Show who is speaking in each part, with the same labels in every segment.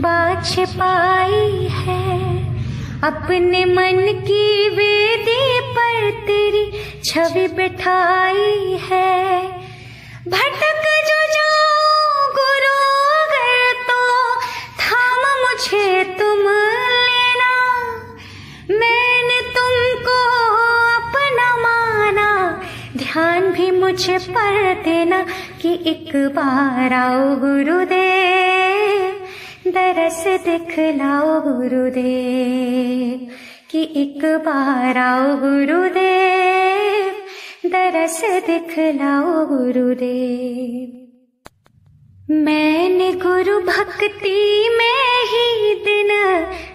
Speaker 1: बात छिपाई है। अपने मन की वेदी पर तेरी छवि बिठाई है। भटक जो जाऊँ गुरु अगर तो थाम मुझे तुम लेना। मैंने तुमको अपना माना, ध्यान भी मुझे पर देना कि एक बार आओ गुरुदेव। दरस दिखलाओ गुरुदेव, कि एक बार आओ गुरुदेव दरस दिख दिखलाओ गुरुदेव। मैंने गुरु भक्ति में ही दिन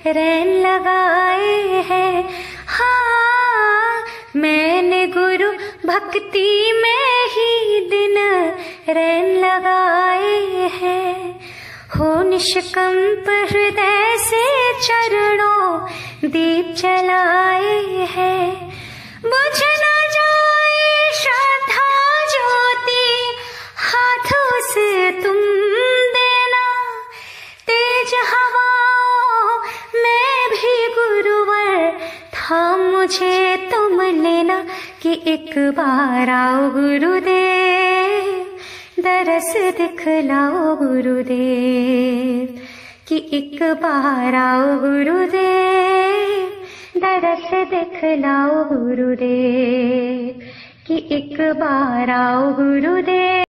Speaker 1: रैन लगाए हैं। हाँ मैंने गुरु भक्ति में ही दिन रैन लगाए हैं। हो निष्कंप हृदय से चरणों दीप जलाए हैं। बुझ न जाए श्रद्धा ज्योति, हाथों से तुम देना। तेज हवाओं में भी गुरुवर था मुझे तुम लेना कि एक बार आओ गुरुदेव। दरस दिखलाओ गुरुदेव कि एक बार आओ गुरुदेव दरस दिखलाओ गुरुदेव कि एक बार आओ गुरुदेव